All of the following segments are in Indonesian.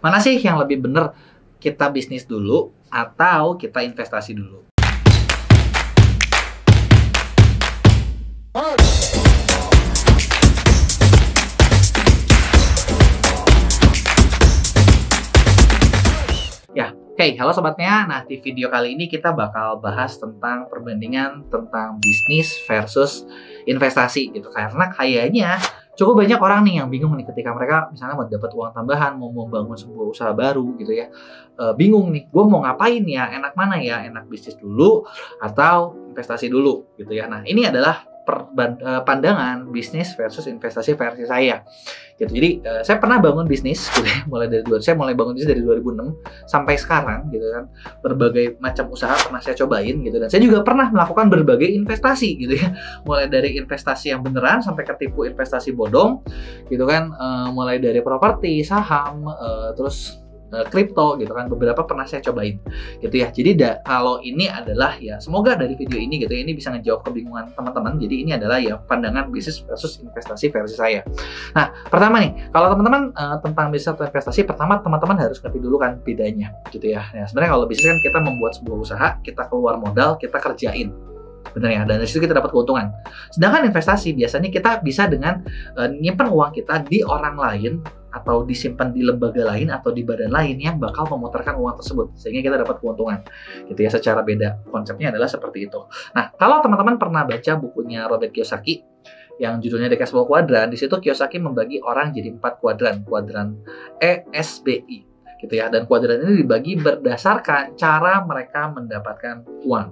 Mana sih yang lebih benar kita bisnis dulu atau kita investasi dulu? Ya, oke, halo sobatnya. Nah, di video kali ini kita bakal bahas tentang perbandingan tentang bisnis versus investasi gitu. Karena kayaknya cukup banyak orang nih yang bingung nih ketika mereka misalnya mau dapat uang tambahan, mau membangun sebuah usaha baru gitu ya. E, bingung nih, gue mau ngapain ya? Enak mana ya? Enak bisnis dulu atau investasi dulu gitu ya. Nah, ini adalah eh, pandangan bisnis versus investasi versi saya. Gitu. Jadi uh, saya pernah bangun bisnis gitu mulai dari dua saya mulai bangun bisnis dari 2006 sampai sekarang gitu kan. Berbagai macam usaha pernah saya cobain gitu. Dan saya juga pernah melakukan berbagai investasi gitu ya. Mulai dari investasi yang beneran sampai ketipu investasi bodong gitu kan. Uh, mulai dari properti saham uh, terus kripto gitu kan beberapa pernah saya cobain gitu ya. Jadi da, kalau ini adalah ya semoga dari video ini gitu ya ini bisa ngejawab kebingungan teman-teman. Jadi ini adalah ya pandangan bisnis versus investasi versi saya. Nah pertama nih kalau teman-teman uh, tentang bisnis atau investasi pertama teman-teman harus ngerti dulu kan bedanya gitu ya. Nah, sebenarnya kalau bisnis kan kita membuat sebuah usaha kita keluar modal kita kerjain. Benar ya dan dari situ kita dapat keuntungan. Sedangkan investasi biasanya kita bisa dengan uh, nyimpan uang kita di orang lain atau disimpan di lembaga lain atau di badan lain yang bakal memutarkan uang tersebut sehingga kita dapat keuntungan. Gitu ya secara beda. Konsepnya adalah seperti itu. Nah kalau teman-teman pernah baca bukunya Robert Kiyosaki yang judulnya The Cash Flow Quadrant di situ Kiyosaki membagi orang jadi empat kuadran. Kuadran E gitu ya. Dan kuadran ini dibagi berdasarkan cara mereka mendapatkan uang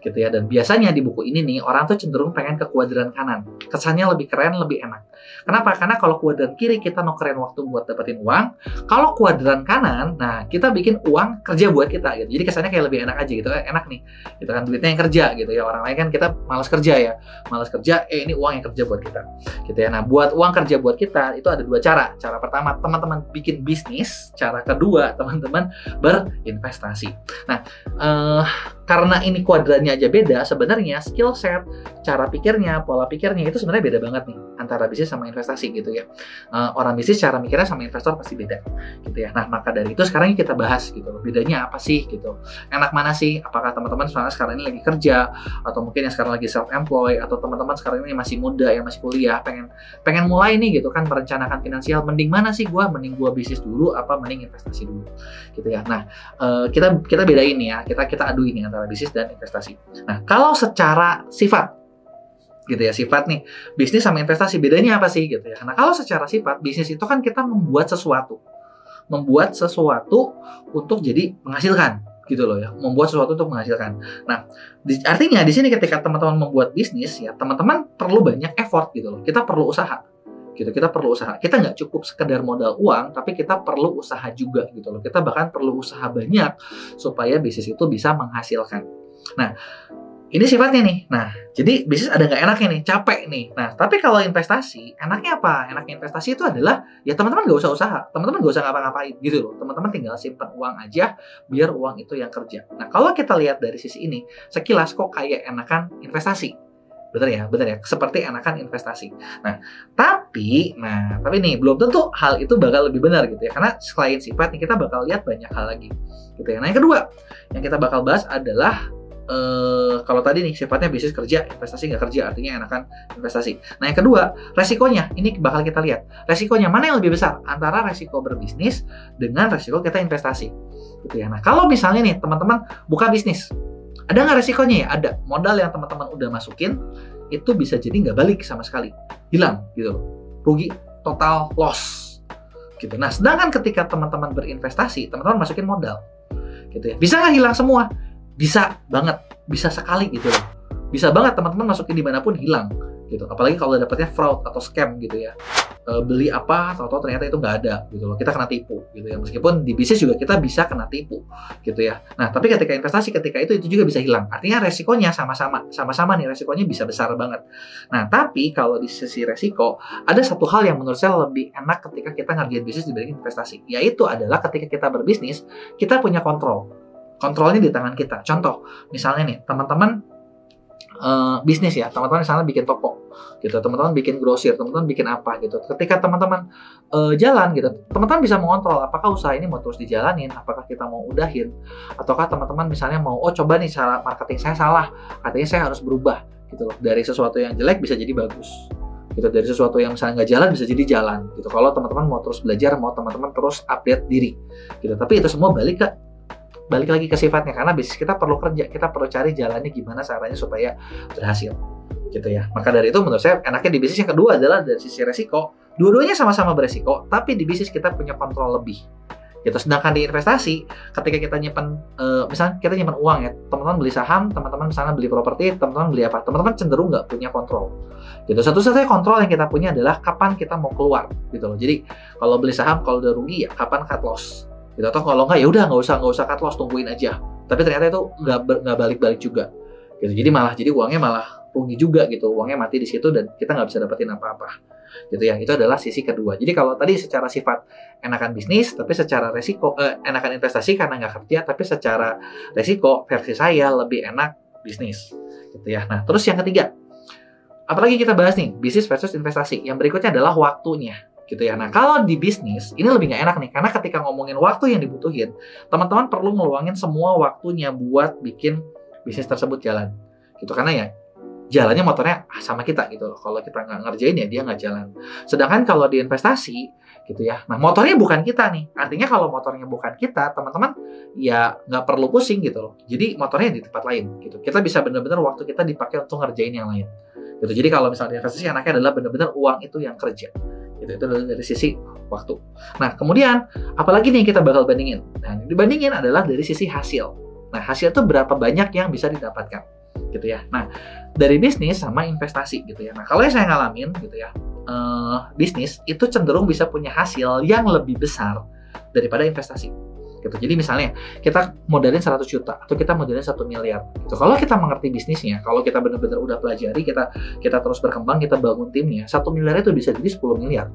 gitu ya. Dan biasanya di buku ini nih orang tuh cenderung pengen ke kuadran kanan. Kesannya lebih keren lebih enak. Kenapa? Karena kalau kuadran kiri kita nukerin waktu buat dapetin uang kalau kuadran kanan nah kita bikin uang kerja buat kita gitu. Jadi kesannya kayak lebih enak aja gitu. Eh, enak nih. Gitu kan duitnya yang kerja gitu ya. Orang lain kan kita malas kerja ya. Malas kerja eh ini uang yang kerja buat kita. Gitu ya. Nah buat uang kerja buat kita itu ada dua cara. Cara pertama teman-teman bikin bisnis. Cara kedua teman-teman berinvestasi. Nah, uh, karena ini kuadrannya aja beda, sebenarnya skill set, cara pikirnya, pola pikirnya itu sebenarnya beda banget nih antara bisnis sama investasi gitu ya. Uh, orang bisnis cara mikirnya sama investor pasti beda gitu ya. Nah, maka dari itu sekarang kita bahas gitu Bedanya apa sih gitu. Enak mana sih? Apakah teman-teman sekarang ini lagi kerja atau mungkin yang sekarang lagi self employed atau teman-teman sekarang ini masih muda ya masih kuliah, pengen pengen mulai nih gitu kan merencanakan finansial, mending mana sih gua? Mending gua bisnis dulu apa mending investasi dulu gitu ya. Nah, uh, kita kita bedain ya. Kita kita adu ini antara antara bisnis dan investasi. Nah, kalau secara sifat gitu ya sifat nih bisnis sama investasi bedanya apa sih gitu ya? Nah kalau secara sifat bisnis itu kan kita membuat sesuatu. Membuat sesuatu untuk jadi menghasilkan gitu loh ya. Membuat sesuatu untuk menghasilkan. Nah di, artinya di sini ketika teman-teman membuat bisnis ya teman-teman perlu banyak effort gitu loh. Kita perlu usaha gitu. Kita perlu usaha. Kita nggak cukup sekedar modal uang tapi kita perlu usaha juga gitu loh. Kita bahkan perlu usaha banyak supaya bisnis itu bisa menghasilkan. Nah ini sifatnya nih. Nah jadi bisnis ada nggak enaknya nih? Capek nih. Nah tapi kalau investasi enaknya apa? Enaknya investasi itu adalah ya teman-teman nggak usah usaha. Teman-teman nggak usah ngapa-ngapain gitu loh. Teman-teman tinggal simpan uang aja biar uang itu yang kerja. Nah kalau kita lihat dari sisi ini sekilas kok kayak enakan investasi Bener ya, bener ya. Seperti enakan investasi. Nah, tapi, nah, tapi nih belum tentu hal itu bakal lebih benar gitu ya. Karena selain sifat kita bakal lihat banyak hal lagi. Gitu ya. Nah, yang kedua yang kita bakal bahas adalah Uh, kalau tadi nih sifatnya bisnis kerja, investasi nggak kerja, artinya enakan investasi. Nah yang kedua, resikonya ini bakal kita lihat. Resikonya mana yang lebih besar antara resiko berbisnis dengan resiko kita investasi, gitu ya. Nah kalau misalnya nih teman-teman buka bisnis, ada nggak resikonya ya? Ada. Modal yang teman-teman udah masukin itu bisa jadi nggak balik sama sekali, hilang gitu, rugi total loss gitu. Nah, sedangkan ketika teman-teman berinvestasi, teman-teman masukin modal, gitu ya, bisa nggak hilang semua? Bisa banget, bisa sekali gitu loh. Bisa banget teman-teman masukin di mana pun hilang gitu. Apalagi kalau dapetnya fraud atau scam gitu ya. Eh, beli apa tahu-tahu ternyata itu nggak ada gitu loh. Kita kena tipu gitu ya. Meskipun di bisnis juga kita bisa kena tipu gitu ya. Nah tapi ketika investasi ketika itu itu juga bisa hilang. Artinya resikonya sama-sama sama-sama nih resikonya bisa besar banget. Nah tapi kalau di sisi resiko ada satu hal yang menurut saya lebih enak ketika kita ngerjain bisnis dibanding investasi yaitu adalah ketika kita berbisnis kita punya kontrol. Kontrolnya di tangan kita. Contoh misalnya nih teman-teman uh, bisnis ya. Teman-teman misalnya bikin toko gitu. Teman-teman bikin grosir teman-teman bikin apa gitu. Ketika teman-teman uh, jalan gitu teman-teman bisa mengontrol apakah usaha ini mau terus dijalanin apakah kita mau udahin ataukah teman-teman misalnya mau oh coba nih cara marketing saya salah artinya saya harus berubah gitu loh. Dari sesuatu yang jelek bisa jadi bagus gitu. Dari sesuatu yang misalnya nggak jalan bisa jadi jalan gitu. Kalau teman-teman mau terus belajar mau teman-teman terus update diri gitu. Tapi itu semua balik ke balik lagi ke sifatnya karena bisnis kita perlu kerja kita perlu cari jalannya gimana caranya supaya berhasil gitu ya. Maka dari itu menurut saya enaknya di bisnis yang kedua adalah dari sisi resiko. Dua-duanya sama-sama beresiko tapi di bisnis kita punya kontrol lebih. Gitu. Sedangkan di investasi ketika kita nyimpan uh, misalnya kita nyimpan uang ya teman-teman beli saham teman-teman misalnya beli properti teman-teman beli apa teman-teman cenderung nggak punya kontrol. Gitu. Satu-satunya kontrol yang kita punya adalah kapan kita mau keluar gitu loh. Jadi kalau beli saham kalau udah rugi ya kapan cut loss. Gitu. Atau kalau nggak ya udah nggak usah nggak usah cut loss tungguin aja. Tapi ternyata itu nggak balik-balik juga. Gitu. Jadi malah jadi uangnya malah rugi juga gitu uangnya mati di situ dan kita nggak bisa dapetin apa-apa gitu ya itu adalah sisi kedua jadi kalau tadi secara sifat enakan bisnis tapi secara resiko eh, enakan investasi karena nggak kerja tapi secara resiko versi saya lebih enak bisnis gitu ya nah terus yang ketiga apalagi kita bahas nih bisnis versus investasi yang berikutnya adalah waktunya gitu ya. Nah, kalau di bisnis ini lebih nggak enak nih karena ketika ngomongin waktu yang dibutuhin, teman-teman perlu ngeluangin semua waktunya buat bikin bisnis tersebut jalan. Gitu karena ya jalannya motornya sama kita gitu loh. Kalau kita nggak ngerjain ya dia nggak jalan. Sedangkan kalau di investasi gitu ya. Nah motornya bukan kita nih. Artinya kalau motornya bukan kita, teman-teman ya nggak perlu pusing gitu loh. Jadi motornya di tempat lain gitu. Kita bisa benar-benar waktu kita dipakai untuk ngerjain yang lain. Gitu. Jadi kalau misalnya investasi anaknya adalah benar-benar uang itu yang kerja gitu itu dari sisi waktu nah kemudian apalagi nih kita bakal bandingin nah yang dibandingin adalah dari sisi hasil nah hasil itu berapa banyak yang bisa didapatkan gitu ya nah dari bisnis sama investasi gitu ya nah kalau yang saya ngalamin gitu ya eh, bisnis itu cenderung bisa punya hasil yang lebih besar daripada investasi gitu. Jadi misalnya kita modalin 100 juta atau kita modalin satu miliar. Gitu. Kalau kita mengerti bisnisnya, kalau kita benar-benar udah pelajari, kita kita terus berkembang, kita bangun timnya, satu miliar itu bisa jadi 10 miliar,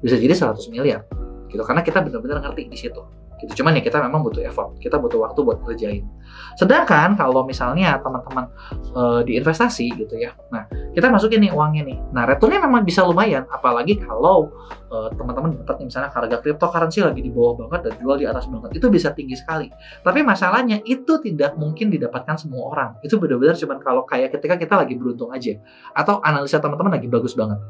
bisa jadi 100 miliar. Gitu. Karena kita benar-benar ngerti di situ gitu. Cuman ya kita memang butuh effort. Kita butuh waktu buat kerjain sedangkan kalau misalnya teman-teman e, di investasi gitu ya. Nah kita masukin nih uangnya nih. Nah returnnya memang bisa lumayan. Apalagi kalau e, teman-teman dapat misalnya harga cryptocurrency lagi di bawah banget dan jual di atas banget itu bisa tinggi sekali. Tapi masalahnya itu tidak mungkin didapatkan semua orang. Itu benar-benar cuman kalau kayak ketika kita lagi beruntung aja. Atau analisa teman-teman lagi bagus banget.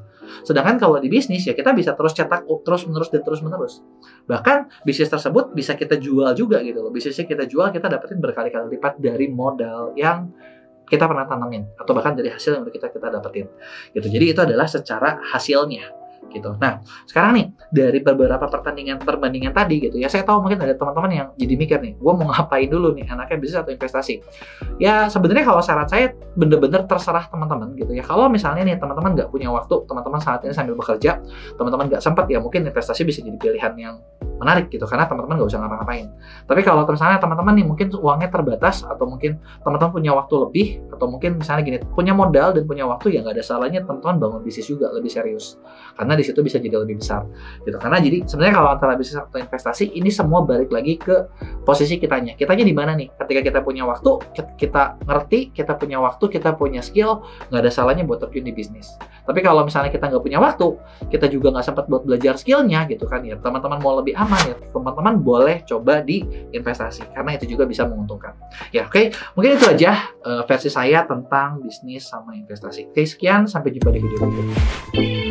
Sedangkan kalau di bisnis ya kita bisa terus cetak terus menerus dan terus menerus bahkan bisnis tersebut bisa kita jual juga gitu loh. Bisnisnya kita jual, kita dapetin berkali-kali lipat dari modal yang kita pernah tanamin atau bahkan dari hasil yang udah kita kita dapetin gitu. Jadi itu adalah secara hasilnya gitu. Nah, sekarang nih dari beberapa pertandingan perbandingan tadi gitu ya, saya tahu mungkin ada teman-teman yang jadi mikir nih, gue mau ngapain dulu nih, anaknya bisnis atau investasi? Ya sebenarnya kalau saran saya bener-bener terserah teman-teman gitu ya. Kalau misalnya nih teman-teman nggak punya waktu, teman-teman saat ini sambil bekerja, teman-teman nggak sempat ya mungkin investasi bisa jadi pilihan yang menarik gitu karena teman-teman nggak usah ngapa-ngapain. Tapi kalau misalnya teman-teman nih mungkin uangnya terbatas atau mungkin teman-teman punya waktu lebih atau mungkin misalnya gini punya modal dan punya waktu ya nggak ada salahnya teman-teman bangun bisnis juga lebih serius. Karena di situ bisa jadi lebih besar gitu. Karena jadi sebenarnya kalau antara bisnis atau investasi ini semua balik lagi ke posisi kitanya. Kitanya di mana nih? Ketika kita punya waktu kita ngerti kita punya waktu kita punya skill nggak ada salahnya buat terjun di bisnis. Tapi kalau misalnya kita nggak punya waktu kita juga nggak sempat buat belajar skillnya gitu kan ya. Teman-teman mau lebih aman ya. Teman-teman boleh coba di investasi karena itu juga bisa menguntungkan. Ya oke. Okay? mungkin itu aja uh, versi saya tentang bisnis sama investasi. Oke okay, sekian. Sampai jumpa di video berikutnya